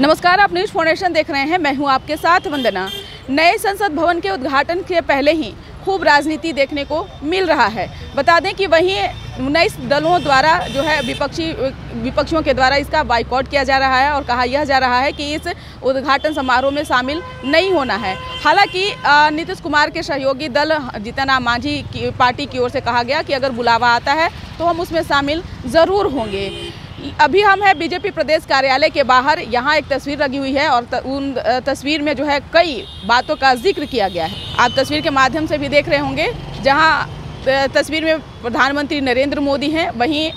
नमस्कार, आप news foundation देख रहे हैं। मैं हूँ आपके साथ वंदना। नए संसद भवन के उद्घाटन के पहले ही खूब राजनीति देखने को मिल रहा है। बता दें कि वहीं उन्नीस दलों द्वारा जो है विपक्षी विपक्षियों के द्वारा इसका बाइकआउट किया जा रहा है और कहा यह जा रहा है कि इस उद्घाटन समारोह में शामिल नहीं होना है। हालाँकि नीतीश कुमार के सहयोगी दल जीतन राम मांझी की पार्टी की ओर से कहा गया कि अगर बुलावा आता है तो हम उसमें शामिल ज़रूर होंगे। अभी हम हैं बीजेपी प्रदेश कार्यालय के बाहर यहाँ एक तस्वीर लगी हुई है और त, उन तस्वीर में जो है कई बातों का ज़िक्र किया गया है। आप तस्वीर के माध्यम से भी देख रहे होंगे जहाँ तस्वीर में प्रधानमंत्री नरेंद्र मोदी हैं। वहीं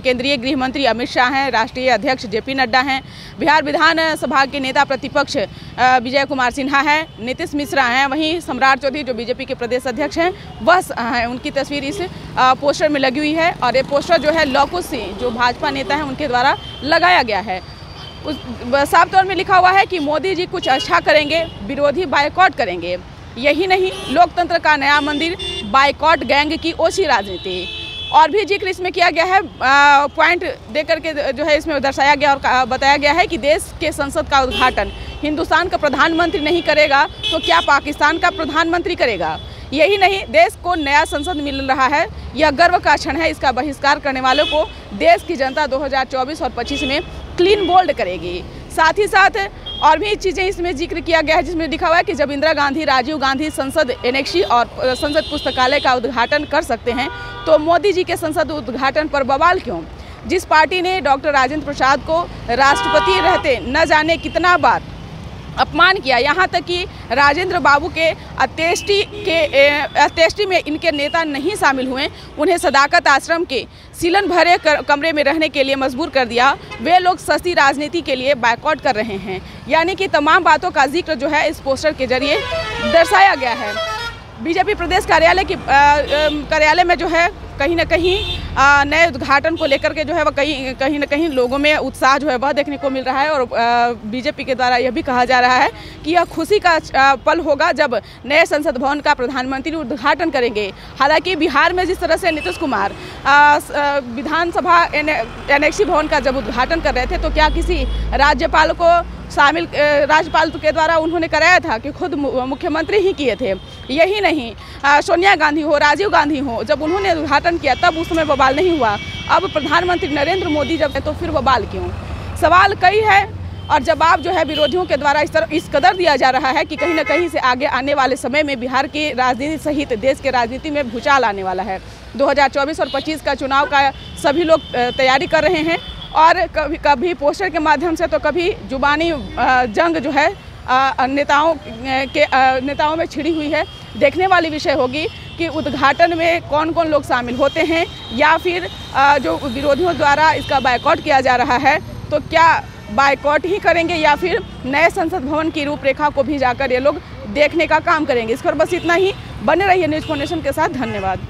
केंद्रीय गृह मंत्री अमित शाह हैं, राष्ट्रीय अध्यक्ष जेपी नड्डा हैं। बिहार विधानसभा के नेता प्रतिपक्ष विजय कुमार सिन्हा हैं। नीतीश मिश्रा हैं। वहीं सम्राट चौधरी जो बीजेपी के प्रदेश अध्यक्ष हैं, वह हैं। उनकी तस्वीर इस पोस्टर में लगी हुई है और ये पोस्टर जो है लौकुश सिंह, जो भाजपा नेता हैं, उनके द्वारा लगाया गया है। उस साफ़ तौर में लिखा हुआ है कि मोदी जी कुछ अच्छा करेंगे, विरोधी बायकॉट करेंगे। यही नहीं, लोकतंत्र का नया मंदिर बाइकॉट गैंग की ओसी राजनीति। और भी ज़िक्र इसमें किया गया है पॉइंट दे करके जो है इसमें दर्शाया गया और बताया गया है कि देश के संसद का उद्घाटन हिंदुस्तान का प्रधानमंत्री नहीं करेगा तो क्या पाकिस्तान का प्रधानमंत्री करेगा? यही नहीं, देश को नया संसद मिल रहा है। यह गर्व का क्षण है इसका बहिष्कार करने वालों को। देश की जनता 2024 और 25 में क्लीन बोल्ड करेगी। साथ ही साथ और भी चीज़ें इसमें ज़िक्र किया गया है, जिसमें लिखा हुआ है कि जब इंदिरा गांधी, राजीव गांधी संसद एनेक्सी और संसद पुस्तकालय का उद्घाटन कर सकते हैं तो मोदी जी के संसद उद्घाटन पर बवाल क्यों? जिस पार्टी ने डॉक्टर राजेंद्र प्रसाद को राष्ट्रपति रहते न जाने कितना बार अपमान किया। यहाँ तक कि राजेंद्र बाबू के अत्येष्टि के अत्येष्टि में इनके नेता नहीं शामिल हुए। उन्हें सदाकत आश्रम के सीलन भरे कर, कमरे में रहने के लिए मजबूर कर दिया। वे लोग सस्ती राजनीति के लिए बाइकआउट कर रहे हैं। यानी कि तमाम बातों का ज़िक्र जो है इस पोस्टर के ज़रिए दर्शाया गया है। बीजेपी प्रदेश कार्यालय की कार्यालय में जो है कहीं ना कहीं नए उद्घाटन को लेकर के जो है वह कहीं कहीं ना कहीं लोगों में उत्साह जो है वह देखने को मिल रहा है और बीजेपी के द्वारा यह भी कहा जा रहा है कि यह खुशी का पल होगा जब नए संसद भवन का प्रधानमंत्री उद्घाटन करेंगे। हालाँकि बिहार में जिस तरह से नीतीश कुमार विधानसभा एनेक्सी भवन का जब उद्घाटन कर रहे थे तो क्या किसी राज्यपाल को शामिल राज्यपाल के द्वारा उन्होंने कराया था कि खुद मुख्यमंत्री ही किए थे? यही नहीं। सोनिया गांधी हो, राजीव गांधी हो, जब उन्होंने उद्घाटन किया, तब उस समय बवाल नहीं हुआ। अब प्रधानमंत्री नरेंद्र मोदी जब है तो फिर बवाल क्यों? सवाल कई है, और जवाब जो है विरोधियों के द्वारा इस तरह, इस कदर दिया जा रहा है कि कहीं ना कहीं से आगे आने वाले समय में बिहार की राजनीति सहित देश के राजनीति में भूचाल आने वाला है। 2024 और 25 का चुनाव का सभी लोग तैयारी कर रहे हैं, और कभी कभी पोस्टर के माध्यम से तो कभी जुबानी जंग जो है नेताओं के नेताओं में छिड़ी हुई है। देखने वाली विषय होगी कि उद्घाटन में कौन कौन लोग शामिल होते हैं या फिर जो विरोधियों द्वारा इसका बायकॉट किया जा रहा है तो क्या बाइकआउट ही करेंगे या फिर नए संसद भवन की रूपरेखा को भी जाकर ये लोग देखने का काम करेंगे। इस पर बस इतना ही। बने रहिए न्यूज़ फाउंडेशन के साथ। धन्यवाद।